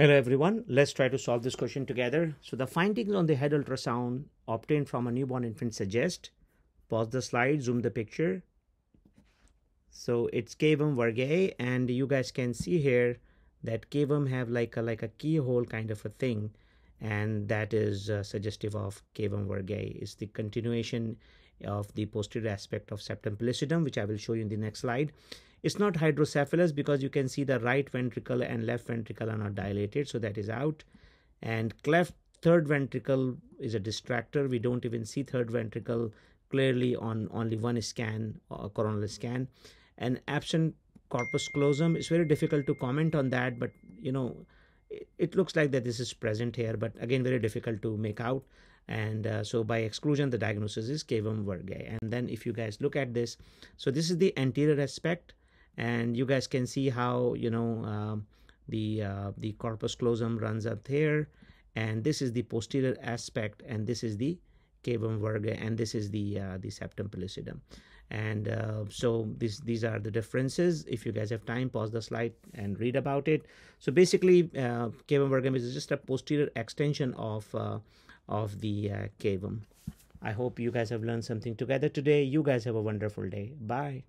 Hello everyone, let's try to solve this question together. So the findings on the head ultrasound obtained from a newborn infant suggest, pause the slide, zoom the picture. So it's cavum vergae and you guys can see here that cavum have like a, like a keyhole kind of a thing and that is uh, suggestive of cavum vergae. It's the continuation of the posterior aspect of septum pellucidum which I will show you in the next slide. It's not hydrocephalus because you can see the right ventricle and left ventricle are not dilated, so that is out. And cleft third ventricle is a distractor. We don't even see third ventricle clearly on only one scan, a coronal scan. And absent corpus callosum, it's very difficult to comment on that, but you know, it, looks like that this is present here, but again, very difficult to make out. And uh, so by exclusion the diagnosis is cavum vergae. And then if you guys look at this so this is the anterior aspect and you guys can see how you know um, the uh, the corpus callosum runs up here and this is the posterior aspect and this is the cavum vergae and this is the uh, the septum pellucidum and uh, so these these are the differences. If you guys have time pause the slide and read about it. So basically uh, cavum vergum is just a posterior extension of uh, of the uh, cavum i hope you guys have learned something together today. You guys have a wonderful day. Bye